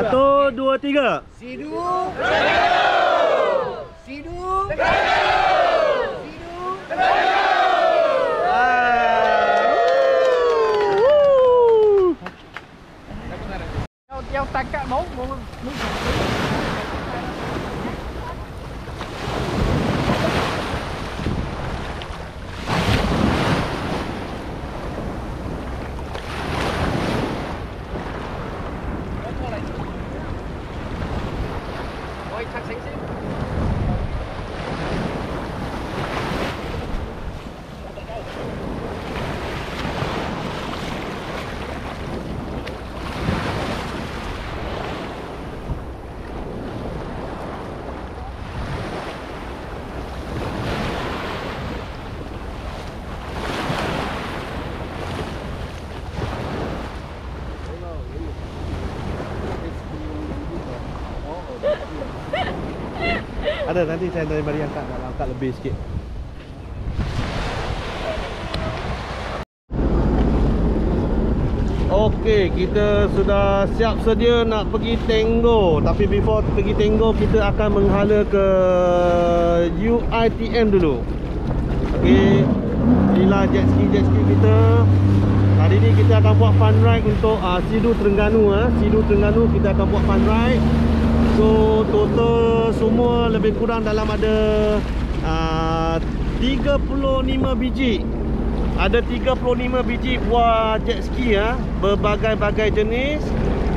Satu, dua, tiga. Sidu. Sidu. Yang yang tangkap mau mau Ôi, Ada nanti saya dari bari angkat nak angkat lebih sikit. Okey, kita sudah siap sedia nak pergi Tango. Tapi before pergi Tango, kita akan menghala ke UITM dulu. Okey, inilah jet ski jet ski kita. Hari ni kita akan buat fun ride untuk uh, Sidu Terengganu ah. Sidu Terengganu kita akan buat fun ride. So total semua lebih kurang dalam ada uh, 35 biji. Ada 35 biji buah jet ski ya, berbagai-bagai jenis.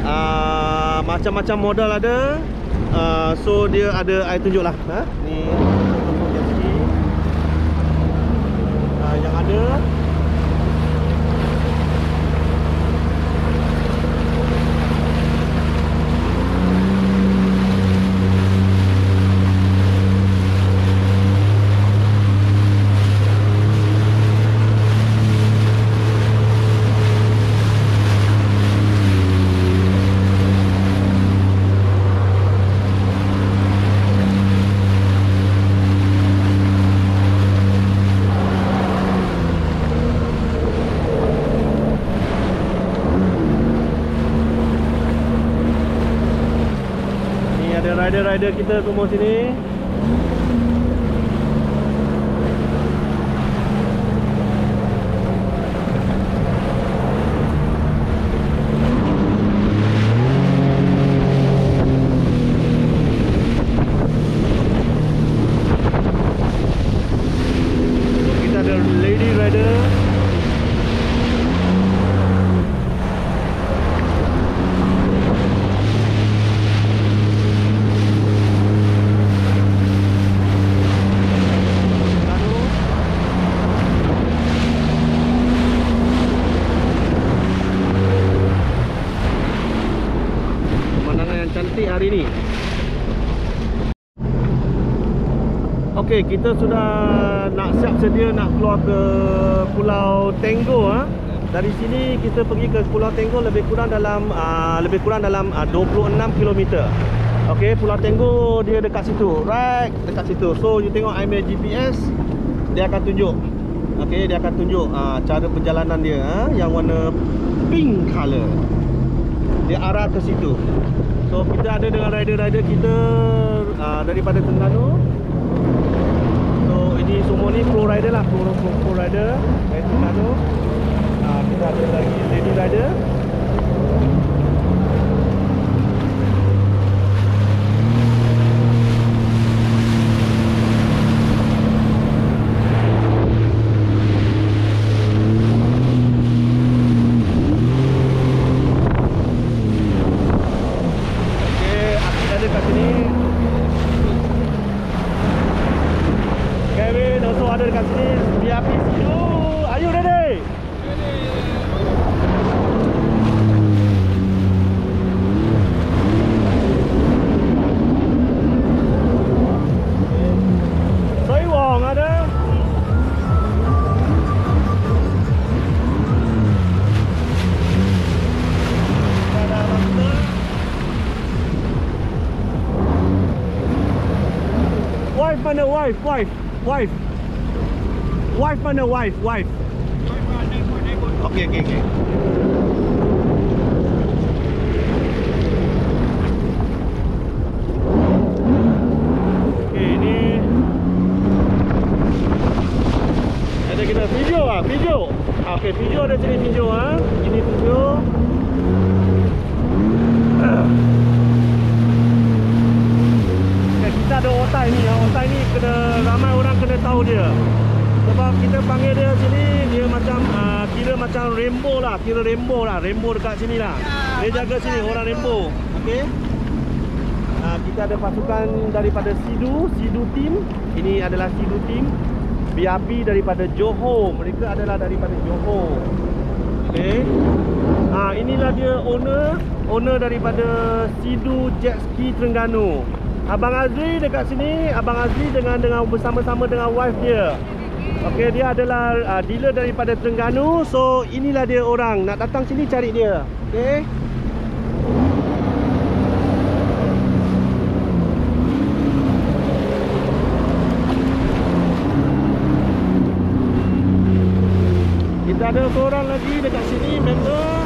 Uh, macam-macam model ada. Uh, so dia ada saya tunjuklah ha. Ni jet ski. Uh, yang ada Ni ada rider-rider kita semua sini. Kita ada lady rider. Pemandangan yang cantik hari ini. Okey, kita sudah nak siap sedia nak keluar ke Pulau Tenggo ah. Dari sini kita pergi ke Pulau Tenggo lebih kurang dalam uh, lebih kurang dalam uh, 26 km. Okey, Pulau Tenggo dia dekat situ. Right, dekat situ. So you tengok I punya GPS dia akan tunjuk. Okey, dia akan tunjuk uh, cara perjalanan dia uh, yang warna pink color. Dia arah ke situ. So kita ada dengan rider-rider kita uh, daripada Terengganu. Semua ni pro rider lah, pro pro, pro rider dari Terengganu. Uh, kita ada lagi lady rider. wife, wife, wife. Wife and a wife, wife. Okay, okay, okay. Okay, ah, ah, video ada sini video ah. Ini video. Otai ni kena ramai orang kena tahu dia. Sebab kita panggil dia sini dia macam uh, kira macam rainbow lah, kira rainbow lah, rainbow dekat sini lah. Dia jaga sini orang rainbow. Okey. Uh, kita ada pasukan daripada Sidu, Sidu team. Ini adalah Sidu team. BRP daripada Johor. Mereka adalah daripada Johor. Okey. Ah inilah dia owner, owner daripada Sidu Jet Ski Terengganu. Abang Azri dekat sini, Abang Azri dengan dengan bersama-sama dengan wife dia. Okey, dia adalah uh, dealer daripada Terengganu. So inilah dia orang nak datang sini cari dia. Okey. Kita ada seorang lagi dekat sini member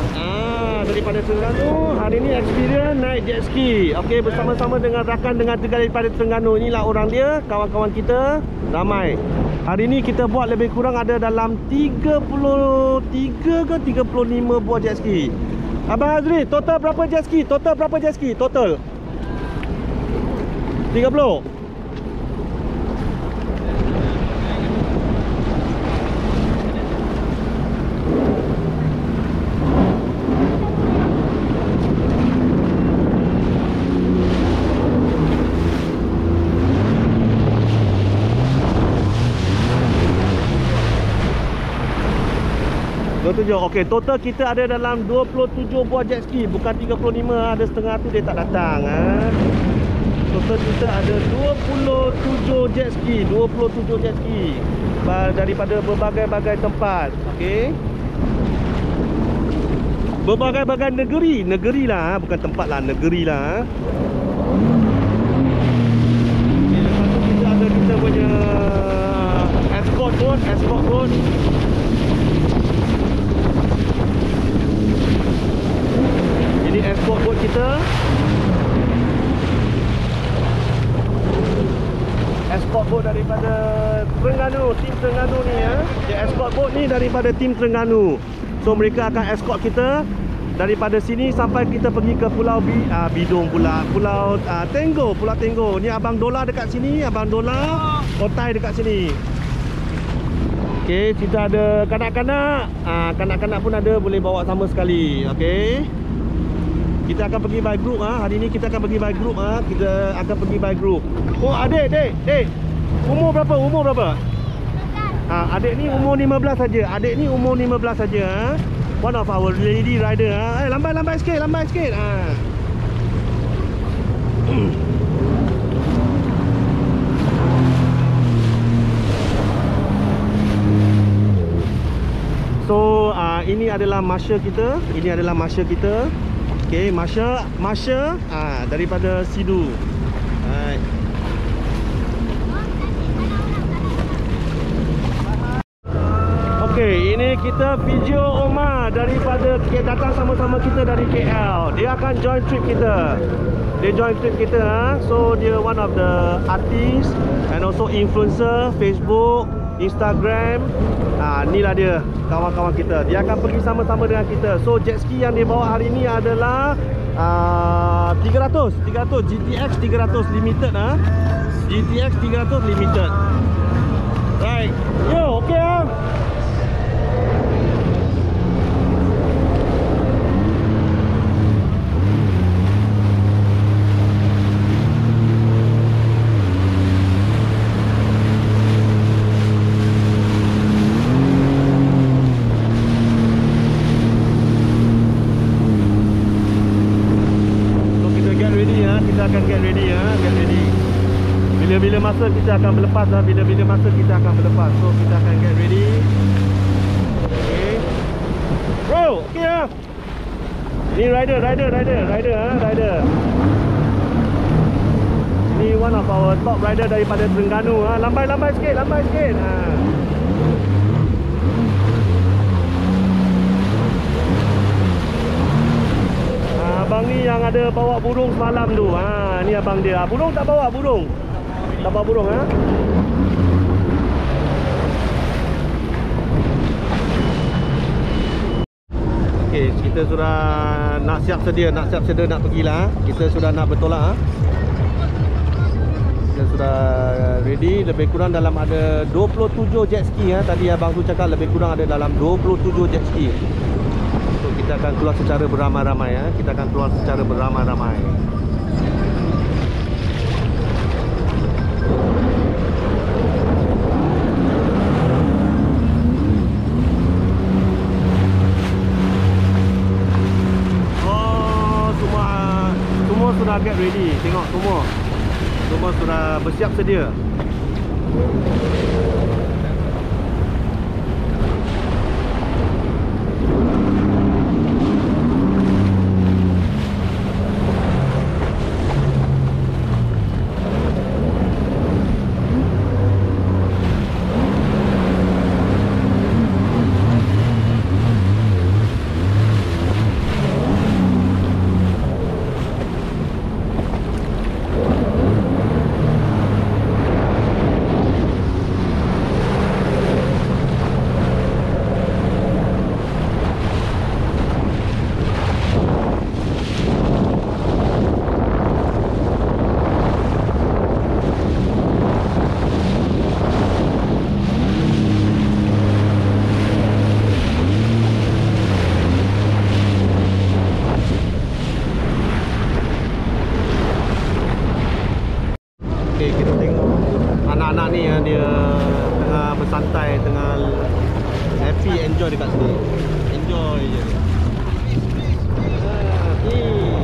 daripada Terengganu. Hari ni experience naik jet ski. Okey bersama-sama dengan rakan dengan tiga daripada Terengganu. Inilah orang dia, kawan-kawan kita ramai. Hari ni kita buat lebih kurang ada dalam 33 ke 35 buah jet ski. Abang Azri, total berapa jet ski? Total berapa jet ski? Total. 30. Okey, total kita ada dalam 27 buah jet ski, bukan 35 ada setengah tu dia tak datang ha. Total kita ada 27 jet ski, 27 jet ski daripada berbagai-bagai tempat. Okey. Berbagai-bagai negeri, negeri lah, ha. bukan tempat lah, negeri lah. Ha. Okay, lepas tu kita ada kita punya escort boat, escort boat. Ini escort boat kita. Escort boat daripada Terengganu Tim Terengganu ni ya. Dia escort boat ni daripada tim Terengganu. So mereka akan escort kita Daripada sini sampai kita pergi ke Pulau Bi, uh, Bidung pula. Pulau uh, Tenggo Pulau Tenggo. Ni Abang Dola dekat sini Abang Dola Otai dekat sini. Okay, kita ada kanak-kanak. Uh, Kanak-kanak pun ada Boleh bawa sama sekali. Okay kita akan pergi by group ah. Ha. Hari ni kita akan pergi by group ah. Ha. Kita akan pergi by group. Oh, adik, adik, adik. Umur berapa? Umur berapa? Ha, adik ni umur 15 saja. Adik ni umur 15 saja ah. Ha. One of our lady rider ah. Ha. Eh, lambai lambai sikit, lambai sikit. Ha. So, uh, ini adalah marshal kita. Ini adalah marshal kita. Okey, Masya, Masya ah daripada Sidu. Alright. Okey, ini kita video Omar daripada kita datang sama-sama kita dari KL. Dia akan join trip kita. Dia join trip kita ha. So dia one of the artist and also influencer Facebook Instagram. Ha, Inilah dia kawan-kawan kita. Dia akan pergi sama-sama dengan kita. So jet ski yang dia bawa hari ni adalah uh, 300 300 GTX 300 limited ha? GTX 300 limited. Right. Yo okay ha? bila-bila masa kita akan berlepas lah bila-bila masa kita akan berlepas. So kita akan get ready. Okay. Bro okay lah. Ni rider rider rider rider ha rider. Ni one of our top rider daripada Terengganu ha lambai lambai sikit lambai sikit ha Abang ni yang ada bawa burung semalam tu. Ha, ni abang dia. Burung tak bawa burung. Kapal burung ha? Okey, kita sudah nak siap sedia, nak siap sedia nak pergilah. Kita sudah nak bertolak ah. Kita sudah ready lebih kurang dalam ada 27 jet ski ah. Tadi abang tu cakap lebih kurang ada dalam 27 jet ski. So kita akan keluar secara beramai-ramai ah. Kita akan keluar secara beramai-ramai. Sudah get ready. Tengok semua. Semua sudah bersiap sedia. Okey, kita tengok anak-anak ni yang dia tengah bersantai, tengah happy enjoy dekat sini. Enjoy je. Ah, ni.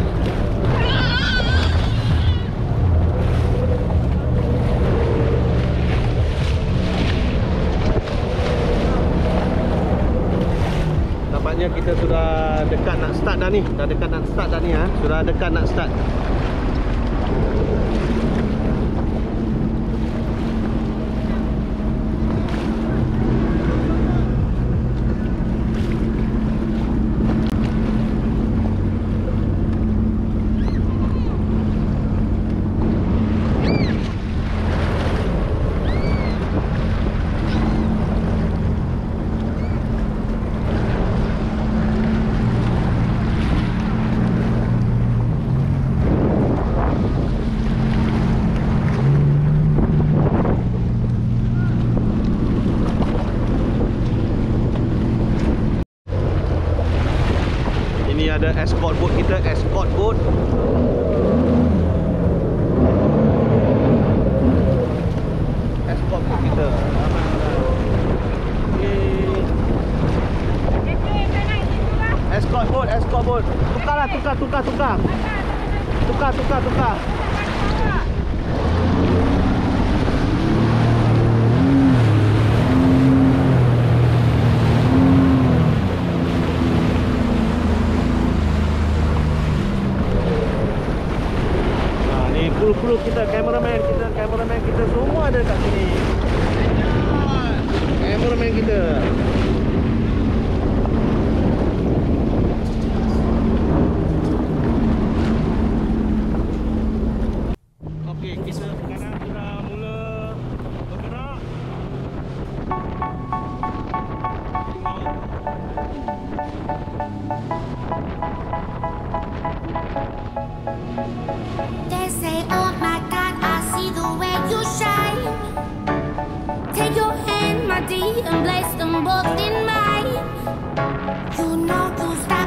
Nampaknya kita sudah dekat nak start dah ni. Dah dekat nak start dah ni ha. Sudah dekat nak start. Ini ada escort boat kita, escort boat. Escort boat kita. Okey. Escort boat. Tukarlah, tukar, tukar, tukar. Tukar, tukar, tukar. Ha, ni kru-kru kita, cameraman You know you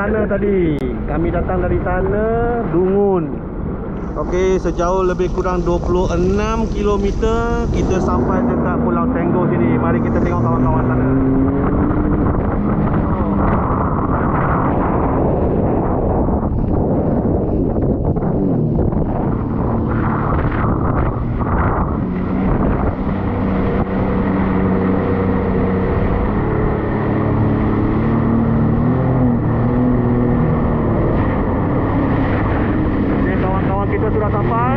sana tadi. Kami datang dari sana Dungun. Okey, sejauh lebih kurang 26 km kita sampai dekat Pulau Tenggo sini. Mari kita tengok kawan-kawan sana. Ini kawan-kawan kita sudah sampai.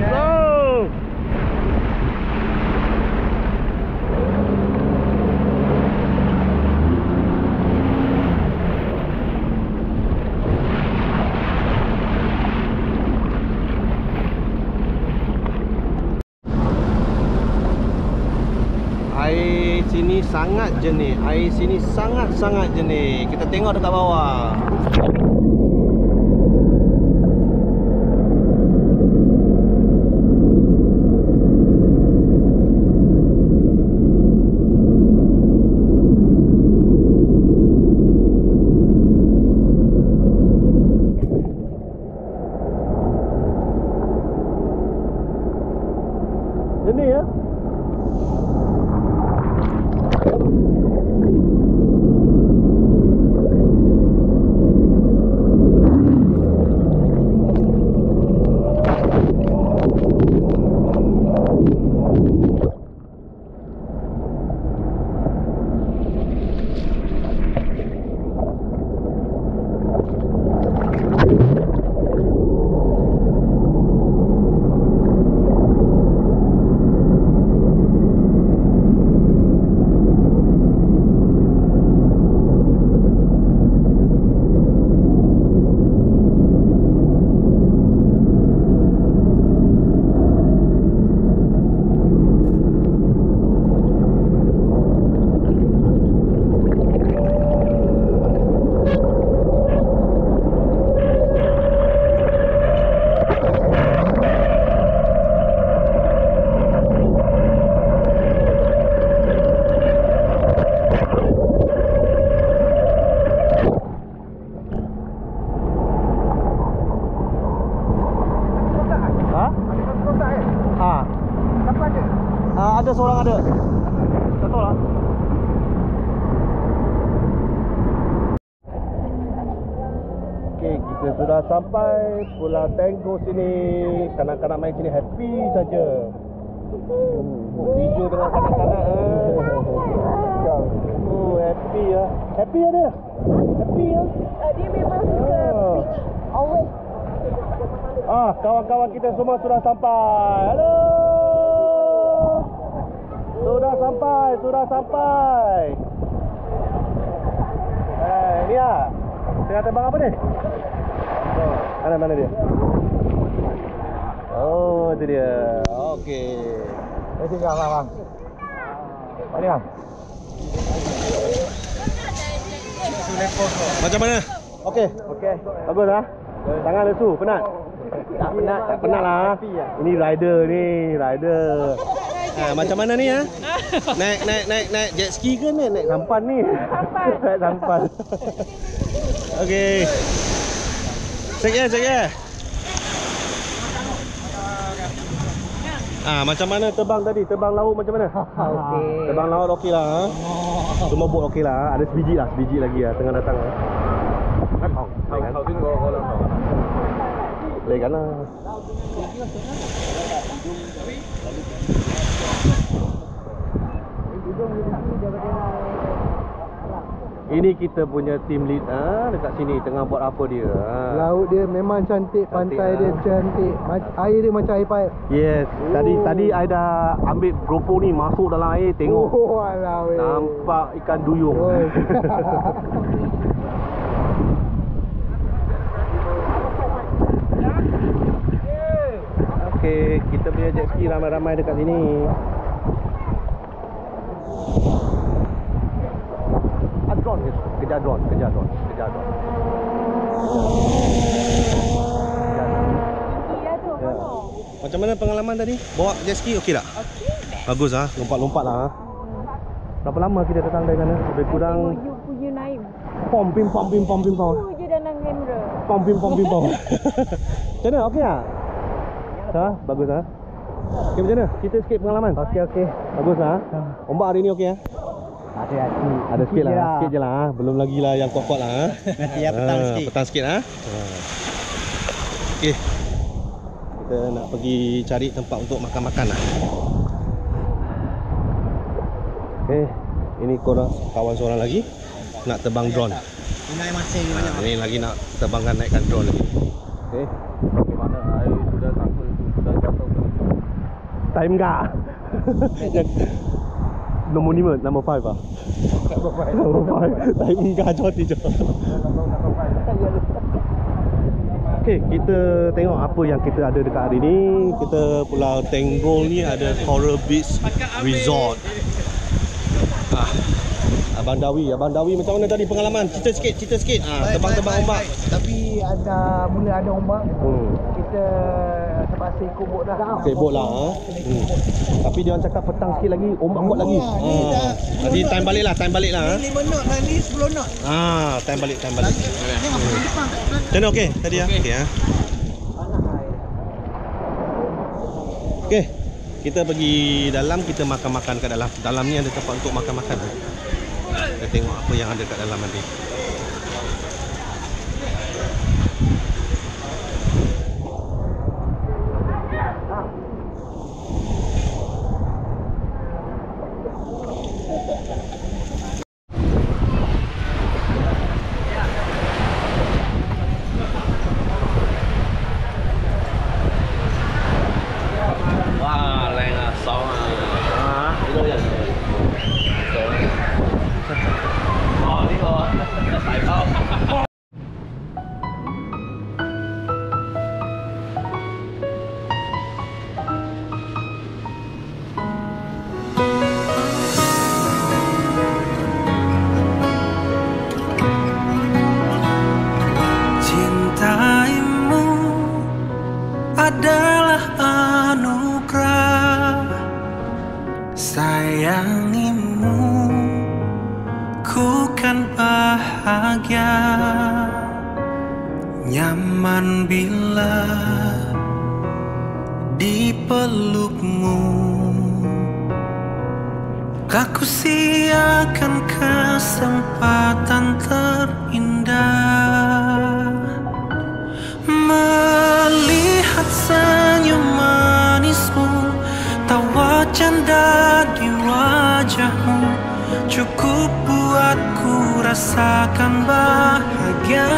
Go! Air sini sangat jernih. Air sini sangat-sangat jernih. Kita tengok dekat bawah. Jernih ya? Ha? Ha. Siapa ada? Ah, ada seorang ada. Tak tahu lah. Okey, kita sudah Pulau Tenggo sini. Kanak-kanak main sini happy saja. Oh, video dengan kanak-kanak eh. Oh, happy ya. Happy ya dia? Happy ya? Uh, dia memang suka Ah. beach always Ah, kawan-kawan kita semua sudah sampai. Halo. Sudah sampai, sudah sampai. Eh, ni ah. Tengah terbang apa ni? Oh, mana mana dia? Oh, itu dia. Okey. Eh, tinggal bang, bang. Mana bang? Macam mana? Okey. Okey. Bagus ah. Tangan lesu, penat? Tak penat. Tak penat lah. Happy lah. Ini rider ni, rider. Ha, macam mana ni ah? Naik naik naik naik jet ski ke naik naik sampan ni? Sampan. naik sampan. Okey. Cek ya, cek ya. Ah, macam mana terbang tadi? Terbang laut macam mana? Okey. Terbang laut okey lah. Ha? Semua bot okey lah. Ada sebiji lah, sebiji lagi lah tengah datang. Ha? Kan? Baik kan? Baik kan lah. Ini kita punya team lead ah dekat sini tengah buat apa dia. Ha. Laut dia memang cantik, pantai Cantik, dia ah. cantik. Ma- Air dia macam air pipe. Yes, tadi tadi I dah ambil GoPro ni masuk dalam air tengok. Oh, alah weh. Nampak ikan duyung. Okey, kita punya jet ski ramai-ramai dekat sini. Drone ke? Kejar drone, kejar drone, kejar drone. Ya. Macam mana pengalaman tadi? Bawa jet ski okey tak? Okey. Bagus ah, lompat-lompat lah. ah. Berapa lama kita datang dari sana? Lebih kurang Tengok you punya naik. pom pim pom pim pom pim pom. Tu je dalam kamera. Pom pim pom pim pom. Macam mana? Okey tak? Ha? Bagus ah. Okey macam mana? Cerita sikit pengalaman. Okey okey. Bagus ah. Ombak hari ni okey ah. Hati-hati. Ada sikit lah, je sikit je lah ah. Belum lagi lah yang kuat-kuat lah ah. Nanti yang petang Ah, sikit. Petang sikit ah. Okey. Kita nak pergi cari tempat untuk makan-makan lah. Okey, ini korang kawan seorang lagi nak terbang drone. Ini air masing banyak. Ini lagi nak terbangkan naikkan drone lagi. Okey. Bagaimana air sudah sampai sudah jatuh ke? Time enggak? Nombor 5, nombor 5 ah. Nombor 5. Time enggak jauh tu Okey, kita tengok apa yang kita ada dekat hari ni. Kita Pulau Tenggol ni ada Coral Beach Resort. Ah, Abang Dawi, Abang Dawi macam mana tadi pengalaman? Cerita sikit, cerita sikit. Ah, tebang-tebang ombak. Tapi ada mula ada ombak. Hmm. Kita ikut bot dah. Sibuk lah ha? hmm. Tapi dia orang cakap petang sikit lagi Ombak kuat lagi ha. dah- Nanti time balik lah Time balik lah ha? 5 knot lah ni 10 knot. Ah, time balik Time balik hmm. Macam mana okey tadi ya? Okey ha? Okey Kita pergi dalam Kita makan-makan kat dalam Dalam ni ada tempat untuk makan-makan Kita tengok apa yang ada kat dalam nanti rasakan bahagia.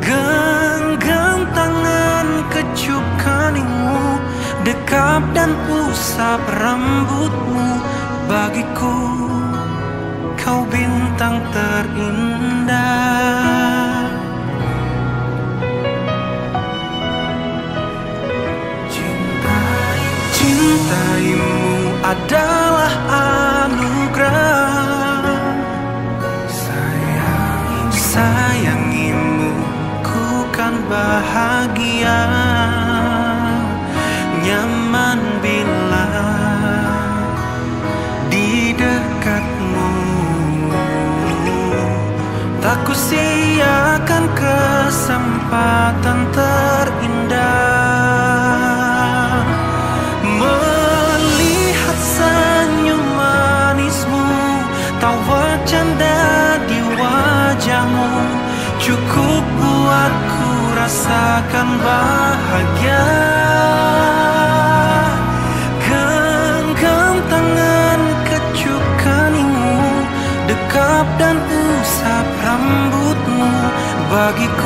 Genggam tangan kecup kaningmu Dekap dan usap rambutmu Bagiku. Kau bintang terindah bagiku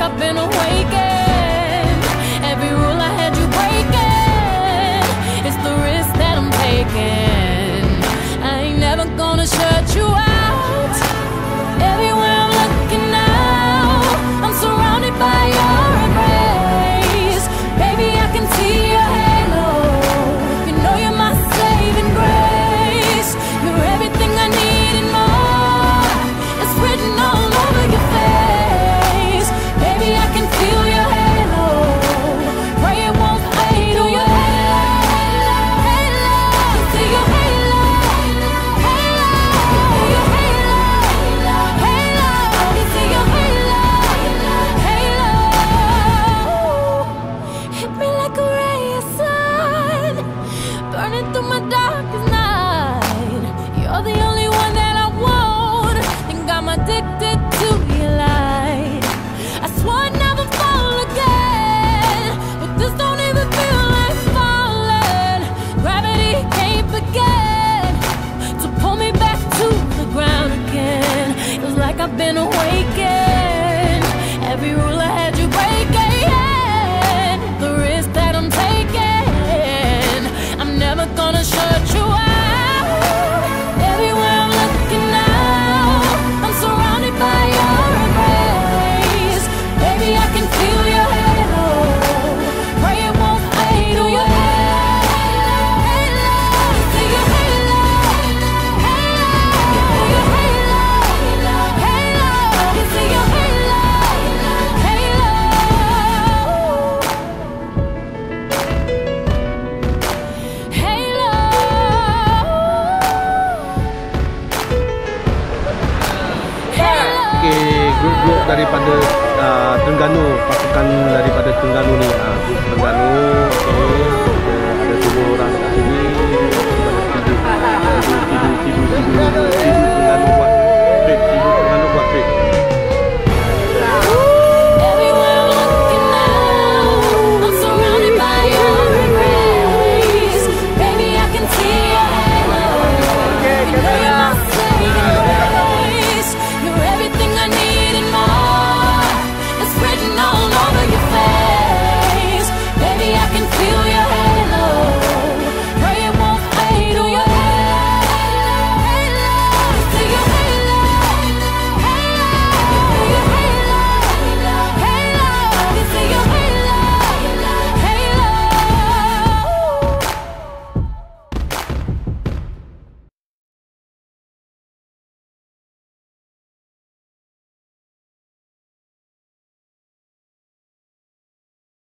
up in a been awakened. daripada uh, Terengganu pasukan daripada Terengganu ni. Uh, Terengganu okey ada, ada tubuh orang kat sini tidur tidur tidur tidur tidur